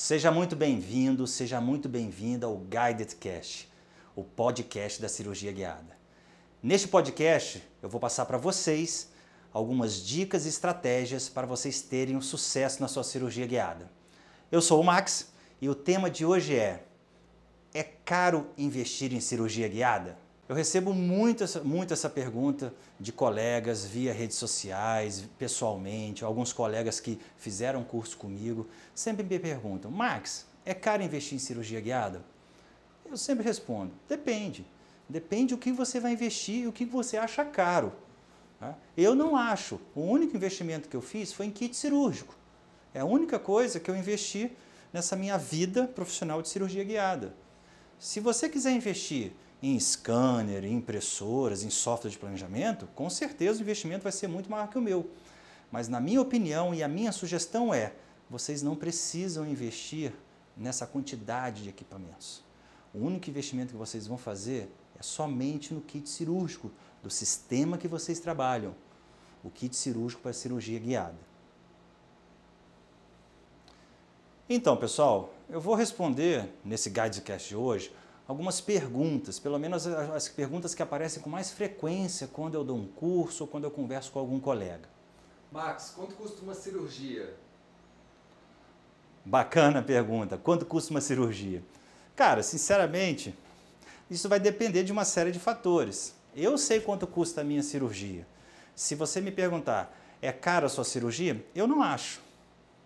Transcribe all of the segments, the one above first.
Seja muito bem-vindo, seja muito bem-vinda ao Guided Cast, o podcast da cirurgia guiada. Neste podcast, eu vou passar para vocês algumas dicas e estratégias para vocês terem um sucesso na sua cirurgia guiada. Eu sou o Max e o tema de hoje é: é caro investir em cirurgia guiada? Eu recebo muito essa, muito essa pergunta de colegas via redes sociais, pessoalmente, alguns colegas que fizeram curso comigo, sempre me perguntam: Max, é caro investir em cirurgia guiada? Eu sempre respondo: depende. Depende o que você vai investir e o que você acha caro. Tá? Eu não acho. O único investimento que eu fiz foi em kit cirúrgico. É a única coisa que eu investi nessa minha vida profissional de cirurgia guiada. Se você quiser investir em scanner, em impressoras, em software de planejamento, com certeza o investimento vai ser muito maior que o meu. Mas na minha opinião e a minha sugestão é, vocês não precisam investir nessa quantidade de equipamentos. O único investimento que vocês vão fazer é somente no kit cirúrgico, do sistema que vocês trabalham. O kit cirúrgico para cirurgia guiada. Então, pessoal, eu vou responder nesse Guidecast de hoje algumas perguntas, pelo menos as perguntas que aparecem com mais frequência quando eu dou um curso ou quando eu converso com algum colega. Max, quanto custa uma cirurgia? Bacana a pergunta. Quanto custa uma cirurgia? Cara, sinceramente, isso vai depender de uma série de fatores. Eu sei quanto custa a minha cirurgia. Se você me perguntar, é cara a sua cirurgia? Eu não acho,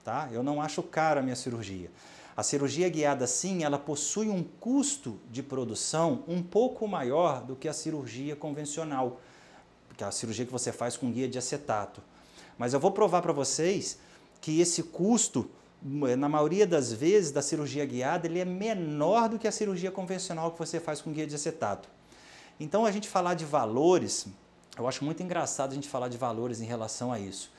tá? Eu não acho cara a minha cirurgia. A cirurgia guiada, sim, ela possui um custo de produção um pouco maior do que a cirurgia convencional, que é a cirurgia que você faz com guia de acetato. Mas eu vou provar para vocês que esse custo, na maioria das vezes, da cirurgia guiada, ele é menor do que a cirurgia convencional que você faz com guia de acetato. Então, a gente falar de valores, eu acho muito engraçado a gente falar de valores em relação a isso.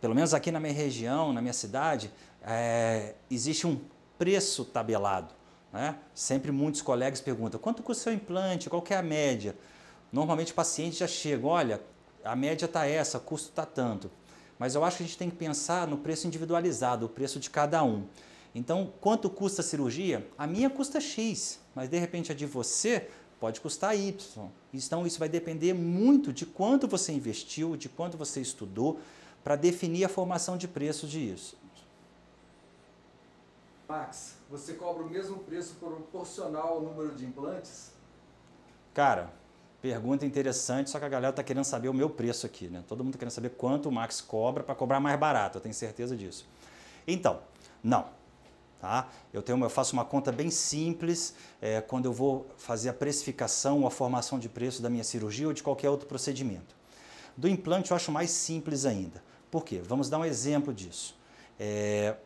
Pelo menos aqui na minha região, na minha cidade, é, existe um preço tabelado. Né? Sempre muitos colegas perguntam, quanto custa o seu implante, qual é a média? Normalmente o paciente já chega, olha, a média está essa, custo está tanto. Mas eu acho que a gente tem que pensar no preço individualizado, o preço de cada um. Então, quanto custa a cirurgia? A minha custa X, mas de repente a de você pode custar Y. Então, isso vai depender muito de quanto você investiu, de quanto você estudou, para definir a formação de preço disso. Max, você cobra o mesmo preço proporcional ao número de implantes? Cara, pergunta interessante, só que a galera está querendo saber o meu preço aqui, né? Todo mundo está querendo saber quanto o Max cobra para cobrar mais barato, eu tenho certeza disso. Então, não. Tá? Eu, tenho, eu faço uma conta bem simples é, quando eu vou fazer a precificação ou a formação de preço da minha cirurgia ou de qualquer outro procedimento. Do implante eu acho mais simples ainda. Por quê? Vamos dar um exemplo disso. É,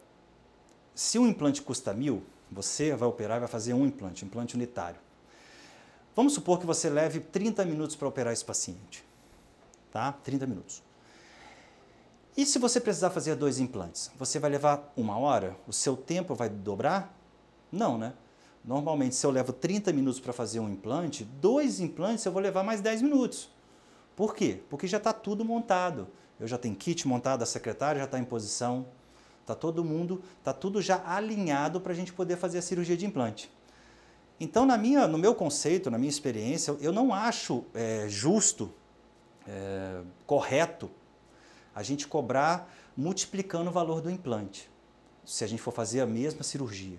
se um implante custa mil, você vai operar e vai fazer um implante, um implante unitário. Vamos supor que você leve 30 minutos para operar esse paciente. Tá? 30 minutos. E se você precisar fazer dois implantes? Você vai levar uma hora? O seu tempo vai dobrar? Não, né? Normalmente, se eu levo 30 minutos para fazer um implante, dois implantes eu vou levar mais 10 minutos. Por quê? Porque já está tudo montado. Eu já tenho kit montado, a secretária já está em posição, Está todo mundo, está tudo já alinhado para a gente poder fazer a cirurgia de implante. Então, na minha, no meu conceito, na minha experiência, eu não acho é, justo, é, correto, a gente cobrar multiplicando o valor do implante, se a gente for fazer a mesma cirurgia.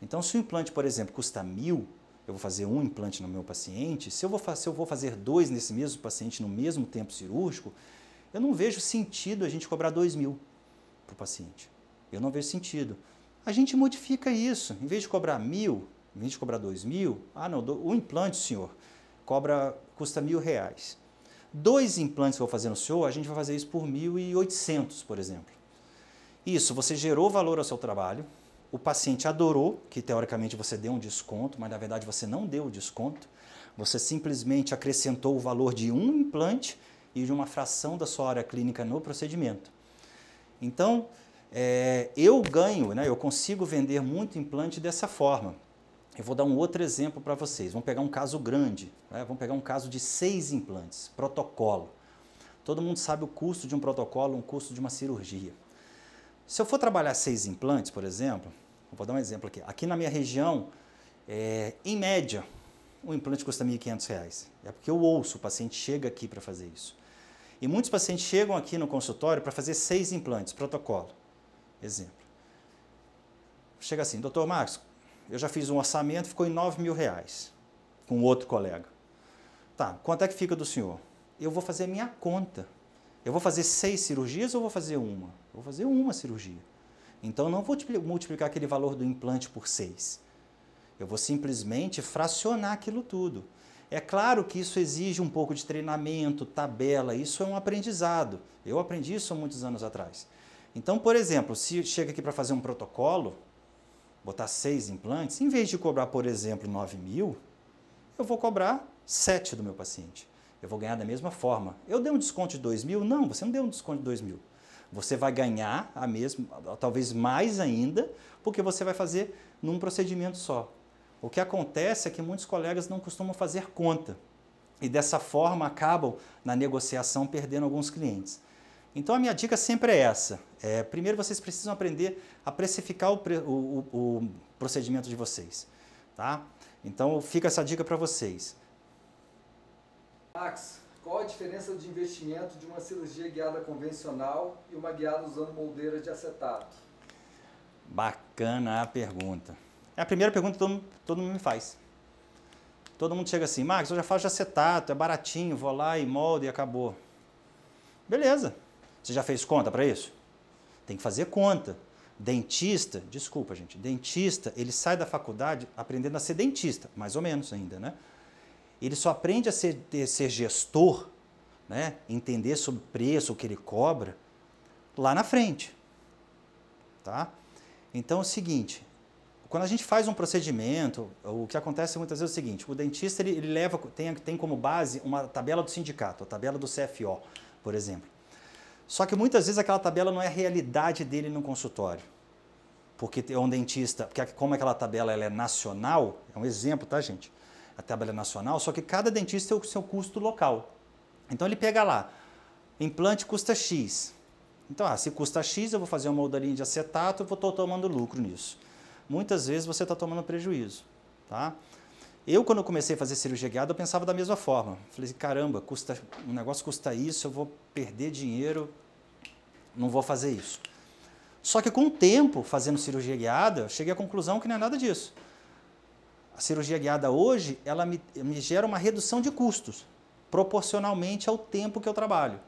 Então, se o implante, por exemplo, custa mil, eu vou fazer um implante no meu paciente, se eu vou, se eu vou fazer dois nesse mesmo paciente no mesmo tempo cirúrgico, eu não vejo sentido a gente cobrar dois mil para o paciente. Eu não vejo sentido. A gente modifica isso. Em vez de cobrar mil, em vez de cobrar dois mil, ah não, o implante, senhor, cobra, custa mil reais. Dois implantes que eu vou fazer no senhor, a gente vai fazer isso por mil e oitocentos, por exemplo. Isso, você gerou valor ao seu trabalho, o paciente adorou, que teoricamente você deu um desconto, mas na verdade você não deu o desconto, você simplesmente acrescentou o valor de um implante e de uma fração da sua hora clínica no procedimento. Então, é, eu ganho, né, eu consigo vender muito implante dessa forma. Eu vou dar um outro exemplo para vocês. Vamos pegar um caso grande, né? vamos pegar um caso de seis implantes, protocolo. Todo mundo sabe o custo de um protocolo, um custo de uma cirurgia. Se eu for trabalhar seis implantes, por exemplo, vou dar um exemplo aqui. Aqui na minha região, é, em média, o implante custa R$ 1.500. É porque eu ouço, o paciente chega aqui para fazer isso. E muitos pacientes chegam aqui no consultório para fazer seis implantes, protocolo. Exemplo. Chega assim, doutor Marcos, eu já fiz um orçamento, ficou em 9 mil reais, com outro colega. Tá, quanto é que fica do senhor? Eu vou fazer minha conta. Eu vou fazer seis cirurgias ou vou fazer uma? Vou fazer uma cirurgia. Então, não vou multiplicar aquele valor do implante por seis. Eu vou simplesmente fracionar aquilo tudo. É claro que isso exige um pouco de treinamento, tabela, isso é um aprendizado. Eu aprendi isso há muitos anos atrás. Então, por exemplo, se chega aqui para fazer um protocolo, botar seis implantes, em vez de cobrar, por exemplo, 9 mil, eu vou cobrar 7 do meu paciente. Eu vou ganhar da mesma forma. Eu dei um desconto de 2 mil? Não, você não deu um desconto de 2 mil. Você vai ganhar a mesma, talvez mais ainda, porque você vai fazer num procedimento só. O que acontece é que muitos colegas não costumam fazer conta e dessa forma acabam na negociação perdendo alguns clientes. Então a minha dica sempre é essa. É, primeiro vocês precisam aprender a precificar o, o, o procedimento de vocês. Tá? Então fica essa dica para vocês. Max, qual a diferença de investimento de uma cirurgia guiada convencional e uma guiada usando moldeira de acetato? Bacana a pergunta. É a primeira pergunta que todo mundo, todo mundo me faz. Todo mundo chega assim, Max, eu já faço de acetato, é baratinho, vou lá e molde e acabou. Beleza. Você já fez conta para isso? Tem que fazer conta. Dentista, desculpa gente, dentista, ele sai da faculdade aprendendo a ser dentista, mais ou menos ainda, né? Ele só aprende a ser, ser gestor, né? entender sobre preço, o que ele cobra, lá na frente. Tá? Então é o seguinte, quando a gente faz um procedimento, o que acontece muitas vezes é o seguinte: o dentista ele, ele leva, tem, tem como base uma tabela do sindicato, a tabela do CFO, por exemplo. Só que muitas vezes aquela tabela não é a realidade dele no consultório. Porque é um dentista, porque como aquela tabela ela é nacional, é um exemplo, tá, gente? A tabela é nacional, só que cada dentista tem o seu custo local. Então ele pega lá, implante custa X. Então, ah, se custa X, eu vou fazer uma moldarinha de acetato, eu vou estar tomando lucro nisso muitas vezes você está tomando prejuízo. Tá? Eu, quando comecei a fazer cirurgia guiada, eu pensava da mesma forma. Falei, caramba, custa, um negócio custa isso, eu vou perder dinheiro, não vou fazer isso. Só que com o tempo, fazendo cirurgia guiada, eu cheguei à conclusão que não é nada disso. A cirurgia guiada hoje, ela me, me gera uma redução de custos, proporcionalmente ao tempo que eu trabalho.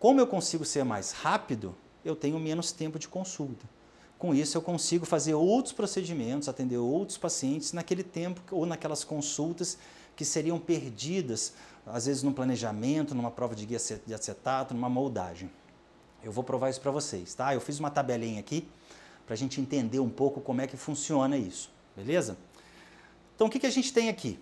Como eu consigo ser mais rápido, eu tenho menos tempo de consulta. Com isso, eu consigo fazer outros procedimentos, atender outros pacientes naquele tempo ou naquelas consultas que seriam perdidas, às vezes no planejamento, numa prova de guia de acetato, numa moldagem. Eu vou provar isso para vocês, tá? Eu fiz uma tabelinha aqui para a gente entender um pouco como é que funciona isso, beleza? Então, o que, que a gente tem aqui?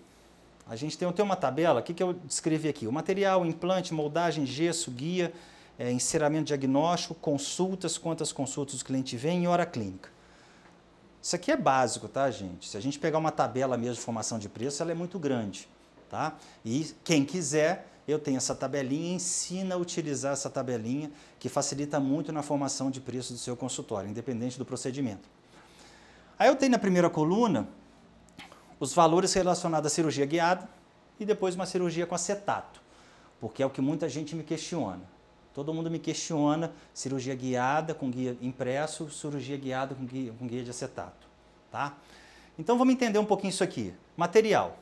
A gente tem, tem uma tabela, o que, que eu descrevi aqui? O material, implante, moldagem, gesso, guia, é, enceramento diagnóstico, consultas, quantas consultas o cliente vem e hora clínica. Isso aqui é básico, tá, gente? Se a gente pegar uma tabela mesmo de formação de preço, ela é muito grande, tá? E quem quiser, eu tenho essa tabelinha, ensina a utilizar essa tabelinha, que facilita muito na formação de preço do seu consultório, independente do procedimento. Aí eu tenho na primeira coluna os valores relacionados à cirurgia guiada e depois uma cirurgia com acetato, porque é o que muita gente me questiona. Todo mundo me questiona cirurgia guiada com guia impresso, cirurgia guiada com guia, com guia de acetato. Tá? Então vamos entender um pouquinho isso aqui. Material.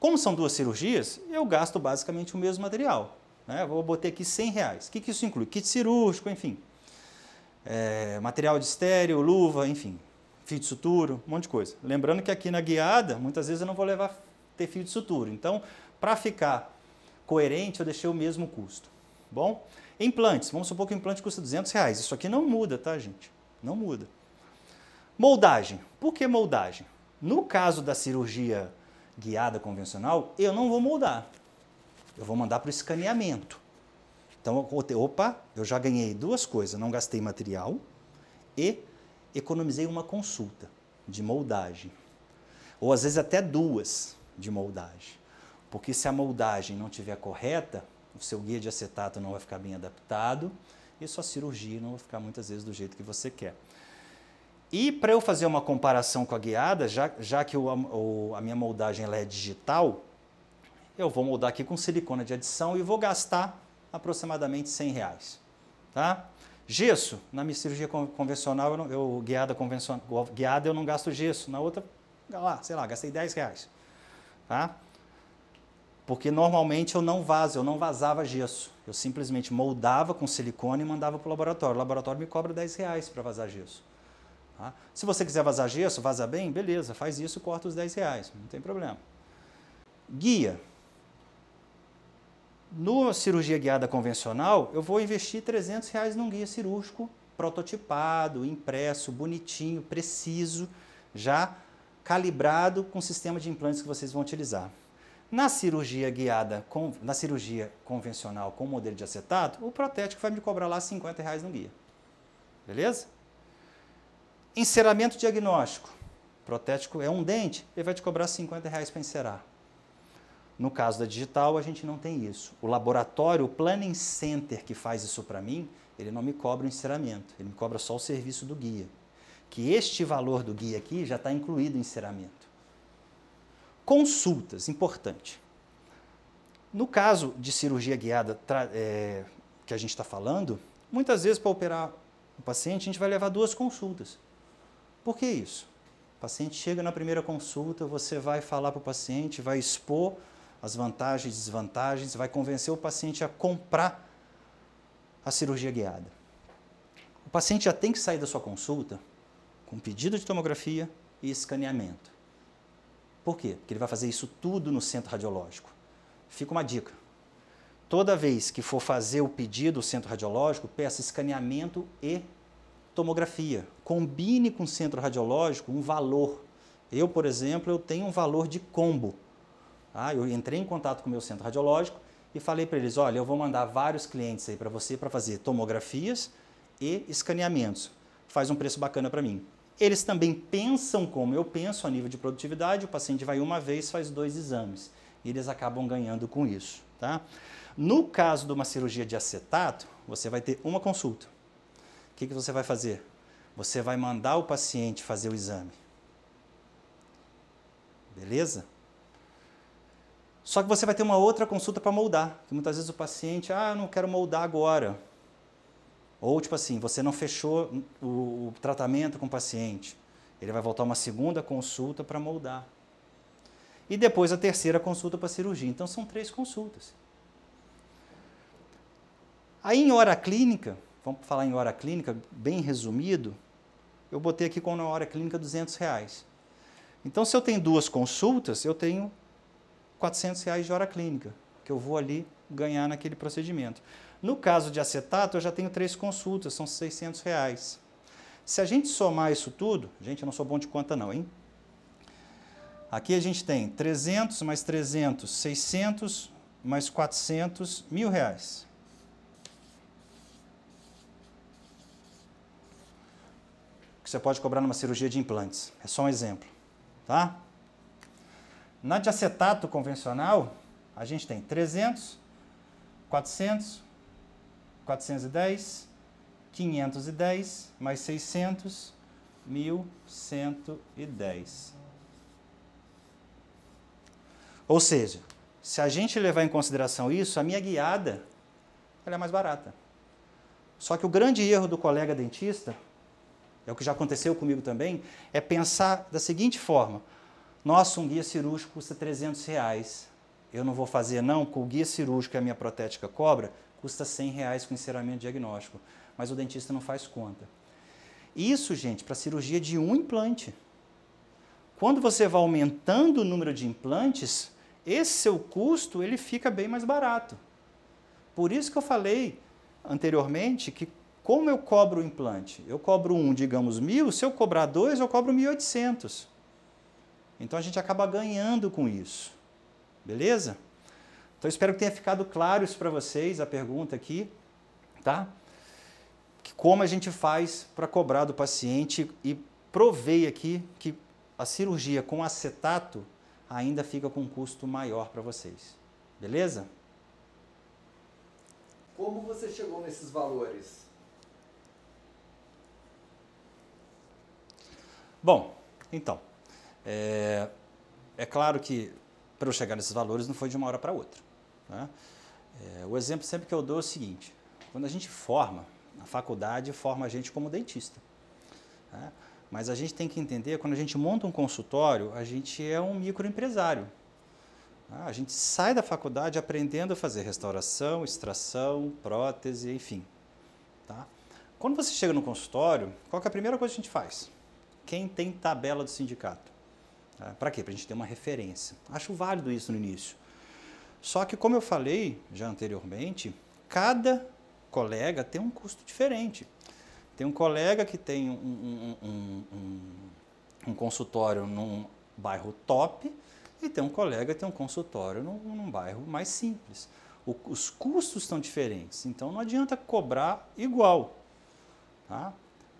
Como são duas cirurgias, eu gasto basicamente o mesmo material. Né? Vou botar aqui 100 reais. O que, que isso inclui? Kit cirúrgico, enfim. É, material de estéreo, luva, enfim. Fio de sutura, um monte de coisa. Lembrando que aqui na guiada, muitas vezes eu não vou levar ter fio de sutura. Então, para ficar coerente, eu deixei o mesmo custo. Bom? Implantes, vamos supor que o implante custa 200 reais. Isso aqui não muda, tá, gente? Não muda. Moldagem. Por que moldagem? No caso da cirurgia guiada convencional, eu não vou moldar. Eu vou mandar para o escaneamento. Então, opa, eu já ganhei duas coisas. Não gastei material e economizei uma consulta de moldagem. Ou às vezes até duas de moldagem. Porque se a moldagem não estiver correta, o seu guia de acetato não vai ficar bem adaptado e sua cirurgia não vai ficar muitas vezes do jeito que você quer. E para eu fazer uma comparação com a guiada, já, já que o, o, a minha moldagem ela é digital, eu vou moldar aqui com silicone de adição e vou gastar aproximadamente 100 reais. Tá? Gesso, na minha cirurgia convencional, eu, eu guiada, convencional, guiada eu não gasto gesso, na outra, lá, sei lá, gastei 10 reais. Tá? Porque normalmente eu não vazo, eu não vazava gesso. Eu simplesmente moldava com silicone e mandava para o laboratório. O laboratório me cobra 10 reais para vazar gesso. Tá? Se você quiser vazar gesso, vaza bem, beleza, faz isso e corta os 10 reais, não tem problema. Guia. No cirurgia guiada convencional, eu vou investir 300 reais num guia cirúrgico prototipado, impresso, bonitinho, preciso, já calibrado com o sistema de implantes que vocês vão utilizar. Na cirurgia guiada, com, na cirurgia convencional com modelo de acetato, o protético vai me cobrar lá 50 reais no guia. Beleza? Enceramento diagnóstico. Protético é um dente, ele vai te cobrar 50 reais para encerar. No caso da digital, a gente não tem isso. O laboratório, o Planning Center que faz isso para mim, ele não me cobra o enceramento, ele me cobra só o serviço do guia. Que este valor do guia aqui já está incluído em enceramento. Consultas, importante. No caso de cirurgia guiada é, que a gente está falando, muitas vezes para operar o paciente a gente vai levar duas consultas. Por que isso? O paciente chega na primeira consulta, você vai falar para o paciente, vai expor as vantagens e desvantagens, vai convencer o paciente a comprar a cirurgia guiada. O paciente já tem que sair da sua consulta com pedido de tomografia e escaneamento. Por quê? Porque ele vai fazer isso tudo no centro radiológico. Fica uma dica. Toda vez que for fazer o pedido do centro radiológico, peça escaneamento e tomografia. Combine com o centro radiológico um valor. Eu, por exemplo, eu tenho um valor de combo. Ah, eu entrei em contato com o meu centro radiológico e falei para eles, olha, eu vou mandar vários clientes aí para você para fazer tomografias e escaneamentos. Faz um preço bacana para mim. Eles também pensam como eu penso a nível de produtividade, o paciente vai uma vez, faz dois exames. E eles acabam ganhando com isso. Tá? No caso de uma cirurgia de acetato, você vai ter uma consulta. O que, que você vai fazer? Você vai mandar o paciente fazer o exame. Beleza? Só que você vai ter uma outra consulta para moldar. Que muitas vezes o paciente, ah, não quero moldar agora. Ou, tipo assim, você não fechou o, o tratamento com o paciente. Ele vai voltar uma segunda consulta para moldar. E depois a terceira consulta para cirurgia. Então são três consultas. Aí em hora clínica, vamos falar em hora clínica, bem resumido, eu botei aqui com na hora clínica 200 reais. Então se eu tenho duas consultas, eu tenho 400 reais de hora clínica, que eu vou ali ganhar naquele procedimento. No caso de acetato, eu já tenho três consultas, são 600 reais. Se a gente somar isso tudo, gente, eu não sou bom de conta não, hein? Aqui a gente tem 300 mais 300, 600 mais 400, mil reais. Que você pode cobrar numa cirurgia de implantes. É só um exemplo, tá? Na de acetato convencional, a gente tem 300, 400, 410, 510, mais 600, 1110. Ou seja, se a gente levar em consideração isso, a minha guiada ela é mais barata. Só que o grande erro do colega dentista, é o que já aconteceu comigo também, é pensar da seguinte forma: nossa, um guia cirúrgico custa 300 reais. Eu não vou fazer não, com o guia cirúrgico que a minha protética cobra, custa 100 reais com enceramento diagnóstico, mas o dentista não faz conta. Isso, gente, para cirurgia de um implante. Quando você vai aumentando o número de implantes, esse seu custo ele fica bem mais barato. Por isso que eu falei anteriormente que como eu cobro o implante? Eu cobro um, digamos, mil, se eu cobrar dois, eu cobro 1.800. Então a gente acaba ganhando com isso. Beleza? Então espero que tenha ficado claro isso para vocês, a pergunta aqui, tá? Que como a gente faz para cobrar do paciente e provei aqui que a cirurgia com acetato ainda fica com um custo maior para vocês. Beleza? Como você chegou nesses valores? Bom, então, é, é claro que para eu chegar nesses valores não foi de uma hora para outra. Né? É, o exemplo sempre que eu dou é o seguinte: quando a gente forma, a faculdade forma a gente como dentista. Né? Mas a gente tem que entender, quando a gente monta um consultório, a gente é um microempresário. Né? A gente sai da faculdade aprendendo a fazer restauração, extração, prótese, enfim. Tá? Quando você chega no consultório, qual é a primeira coisa que a gente faz? Quem tem tabela do sindicato? Para quê? Para a gente ter uma referência. Acho válido isso no início. Só que, como eu falei já anteriormente, cada colega tem um custo diferente. Tem um colega que tem um, um, um, um consultório num bairro top e tem um colega que tem um consultório num, num bairro mais simples. O, os custos estão diferentes, então não adianta cobrar igual. Tá?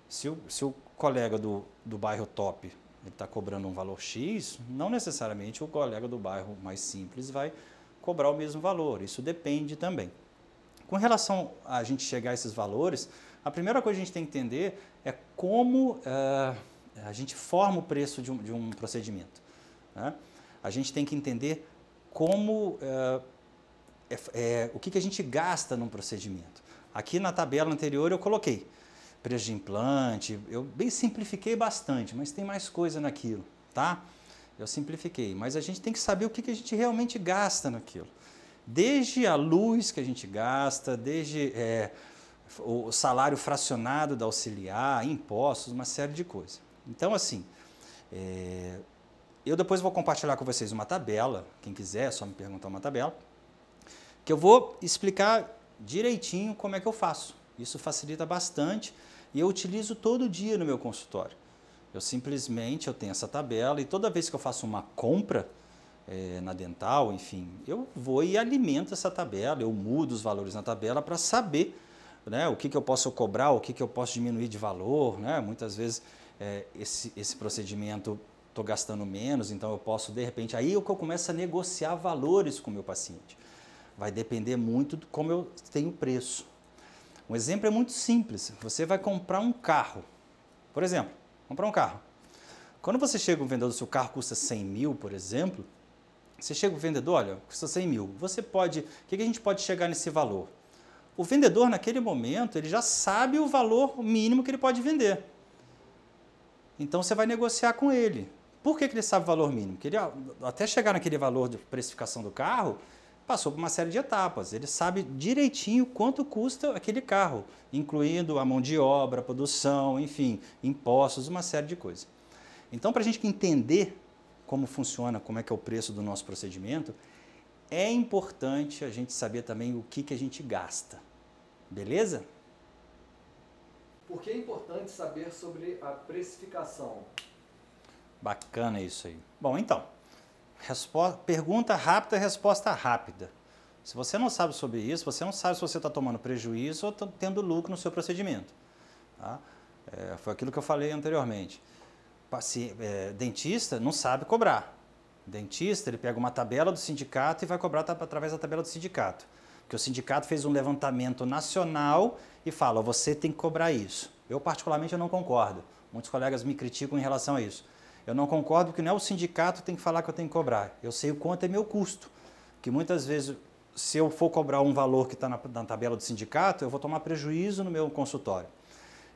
Se, o, se o colega do, do bairro top está cobrando um valor X, não necessariamente o colega do bairro mais simples vai cobrar o mesmo valor. Isso depende também. Com relação a gente chegar a esses valores, a primeira coisa que a gente tem que entender é como uh, a gente forma o preço de um, de um procedimento. Né? A gente tem que entender como uh, é, é, o que, que a gente gasta num procedimento. Aqui na tabela anterior eu coloquei preço de implante, eu bem simplifiquei bastante, mas tem mais coisa naquilo, tá? Eu simplifiquei, mas a gente tem que saber o que, que a gente realmente gasta naquilo. Desde a luz que a gente gasta, desde é, o salário fracionado da auxiliar, impostos, uma série de coisas. Então, assim, é, eu depois vou compartilhar com vocês uma tabela, quem quiser, é só me perguntar uma tabela, que eu vou explicar direitinho como é que eu faço. Isso facilita bastante e eu utilizo todo dia no meu consultório. Eu simplesmente eu tenho essa tabela e toda vez que eu faço uma compra é, na dental, enfim, eu vou e alimento essa tabela, eu mudo os valores na tabela para saber né, o que, que eu posso cobrar, o que, que eu posso diminuir de valor. Né? Muitas vezes é, esse, esse procedimento estou gastando menos, então eu posso, de repente, aí é eu começo a negociar valores com o meu paciente. Vai depender muito de como eu tenho preço. Um exemplo é muito simples. Você vai comprar um carro. Por exemplo, comprar um carro. Quando você chega um vendedor, seu carro custa 100 mil, por exemplo, você chega o vendedor, olha, custa 100 mil. Você pode, o que a gente pode chegar nesse valor? O vendedor, naquele momento, ele já sabe o valor mínimo que ele pode vender. Então você vai negociar com ele. Por que, que ele sabe o valor mínimo? Porque ele, até chegar naquele valor de precificação do carro, passou por uma série de etapas. Ele sabe direitinho quanto custa aquele carro, incluindo a mão de obra, produção, enfim, impostos, uma série de coisas. Então, para a gente entender como funciona, como é que é o preço do nosso procedimento, é importante a gente saber também o que, que a gente gasta. Beleza? Por que é importante saber sobre a precificação? Bacana isso aí. Bom, então, Resposta, pergunta rápida, resposta rápida. Se você não sabe sobre isso, você não sabe se você está tomando prejuízo ou tá tendo lucro no seu procedimento. Tá? É, foi aquilo que eu falei anteriormente. Paci é, dentista não sabe cobrar. Dentista, ele pega uma tabela do sindicato e vai cobrar através da tabela do sindicato. Porque o sindicato fez um levantamento nacional e fala, você tem que cobrar isso. Eu, particularmente, eu não concordo. Muitos colegas me criticam em relação a isso. Eu não concordo que não é o sindicato que tem que falar que eu tenho que cobrar. Eu sei o quanto é meu custo. Que muitas vezes, se eu for cobrar um valor que está na, na, tabela do sindicato, eu vou tomar prejuízo no meu consultório.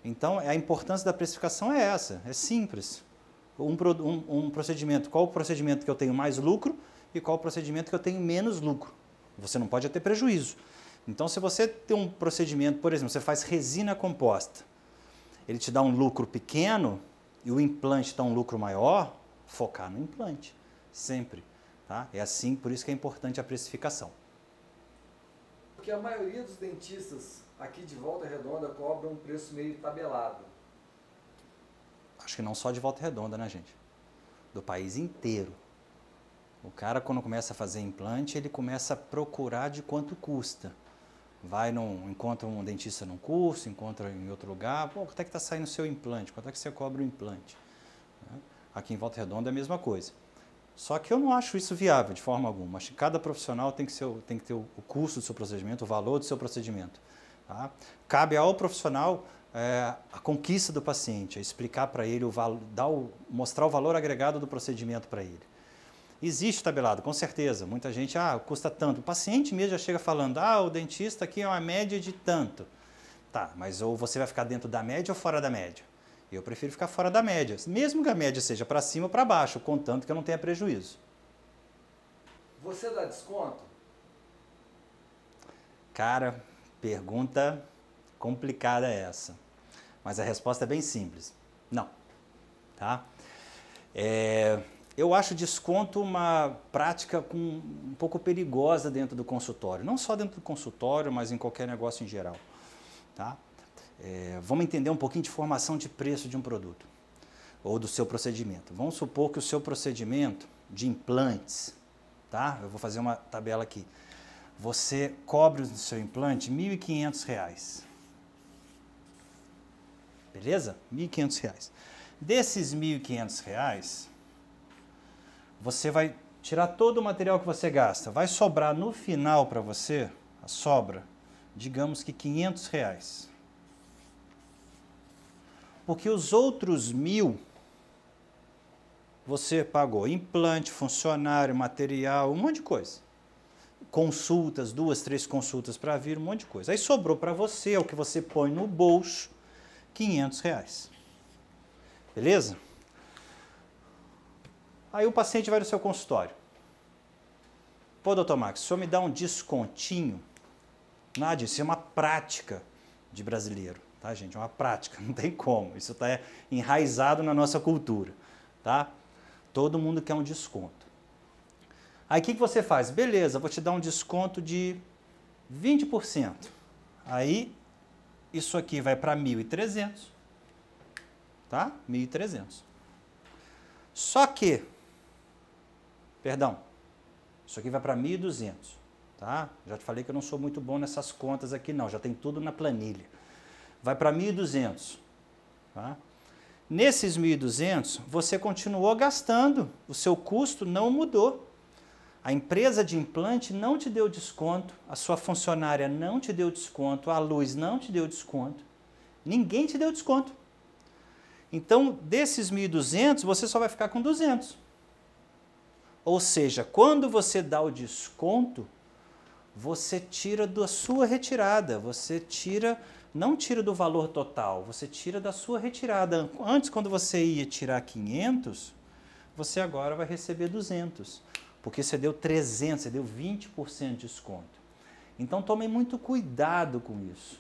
Então, a importância da precificação é essa, é simples. Um, um, um procedimento, qual o procedimento que eu tenho mais lucro e qual o procedimento que eu tenho menos lucro. Você não pode ter prejuízo. Então, se você tem um procedimento, por exemplo, você faz resina composta, ele te dá um lucro pequeno, e o implante dá um lucro maior, focar no implante, sempre. Tá? É assim, por isso que é importante a precificação. Porque a maioria dos dentistas aqui de Volta Redonda cobram um preço meio tabelado. Acho que não só de Volta Redonda, né, gente? Do país inteiro. O cara, quando começa a fazer implante, ele começa a procurar de quanto custa. Vai num, encontra um dentista num curso, encontra em outro lugar, pô, quanto é que está saindo o seu implante? Quanto é que você cobra o implante? Né? Aqui em Volta Redonda é a mesma coisa. Só que eu não acho isso viável de forma alguma. Acho que cada profissional tem que, ser, tem que ter o, custo do seu procedimento, o valor do seu procedimento. Tá? Cabe ao profissional é, a conquista do paciente, é explicar para ele, o, dar o, mostrar o valor agregado do procedimento para ele. Existe tabelado, com certeza. Muita gente, ah, custa tanto. O paciente mesmo já chega falando, ah, o dentista aqui é uma média de tanto. Tá, mas ou você vai ficar dentro da média ou fora da média? Eu prefiro ficar fora da média, mesmo que a média seja para cima ou para baixo, contanto que eu não tenha prejuízo. Você dá desconto? Cara, pergunta complicada essa. Mas a resposta é bem simples. Não. Tá? É, eu acho desconto uma prática com, um pouco perigosa dentro do consultório. Não só dentro do consultório, mas em qualquer negócio em geral. Tá? É, vamos entender um pouquinho de formação de preço de um produto ou do seu procedimento. Vamos supor que o seu procedimento de implantes, tá? Eu vou fazer uma tabela aqui. Você cobre o seu implante R$ 1.500. Beleza? R$ 1.500. Desses R$ 1.500, você vai tirar todo o material que você gasta. Vai sobrar no final para você, a sobra, digamos que 500 reais. Porque os outros mil você pagou implante, funcionário, material, um monte de coisa. Consultas, duas, três consultas para vir, um monte de coisa. Aí sobrou para você, é o que você põe no bolso, 500 reais. Beleza? Aí o paciente vai no seu consultório. Pô, doutor Max, o senhor me dá um descontinho Nada isso é uma prática de brasileiro, tá, gente? É uma prática, não tem como. Isso está enraizado na nossa cultura, tá? Todo mundo quer um desconto. Aí o que, que você faz? Beleza, vou te dar um desconto de 20%. Aí isso aqui vai para 1.300, tá? 1.300. Só que, perdão, isso aqui vai para 1.200 tá? Já te falei que eu não sou muito bom nessas contas aqui não, já tem tudo na planilha. Vai para 1.200, tá? Nesses 1.200, você continuou gastando, o seu custo não mudou. A empresa de implante não te deu desconto, a sua funcionária não te deu desconto, a luz não te deu desconto, ninguém te deu desconto. Então, desses 1.200, você só vai ficar com 200. Ou seja, quando você dá o desconto, você tira da sua retirada, você tira, não tira do valor total, você tira da sua retirada. Antes, quando você ia tirar 500, você agora vai receber 200, porque você deu 300, você deu 20% de desconto. Então tome muito cuidado com isso.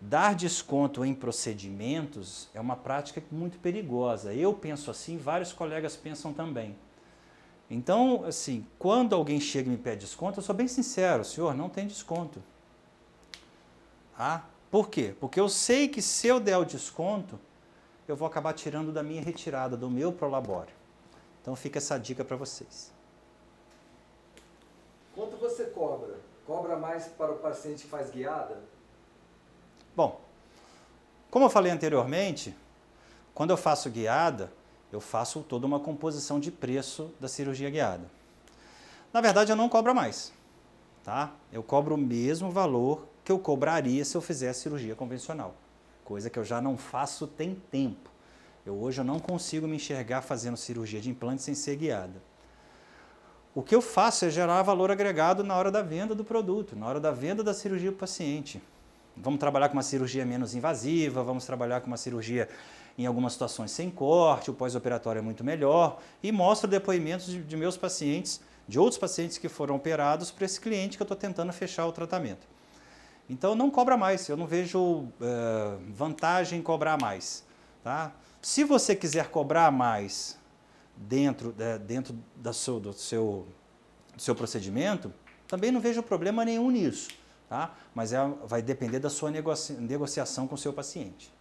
Dar desconto em procedimentos é uma prática muito perigosa. Eu penso assim, vários colegas pensam também. Então, assim, quando alguém chega e me pede desconto, eu sou bem sincero, senhor, não tem desconto. Ah, por quê? Porque eu sei que se eu der o desconto, eu vou acabar tirando da minha retirada, do meu prolabore. Então fica essa dica para vocês. Quanto você cobra? Cobra mais para o paciente que faz guiada? Bom, como eu falei anteriormente, quando eu faço guiada, eu faço toda uma composição de preço da cirurgia guiada. Na verdade, eu não cobro mais. Tá? Eu cobro o mesmo valor que eu cobraria se eu fizesse cirurgia convencional, coisa que eu já não faço tem tempo. Eu hoje eu não consigo me enxergar fazendo cirurgia de implante sem ser guiada. O que eu faço é gerar valor agregado na hora da venda do produto, na hora da venda da cirurgia para o paciente. Vamos trabalhar com uma cirurgia menos invasiva, vamos trabalhar com uma cirurgia em algumas situações sem corte, o pós-operatório é muito melhor, e mostro depoimentos de, de, meus pacientes, de outros pacientes que foram operados para esse cliente que eu estou tentando fechar o tratamento. Então não cobra mais, eu não vejo é, vantagem em cobrar mais. Tá? Se você quiser cobrar mais dentro, é, dentro da seu, do, seu, do seu procedimento, também não vejo problema nenhum nisso. Tá? Mas é, vai depender da sua negocia, negociação com o seu paciente.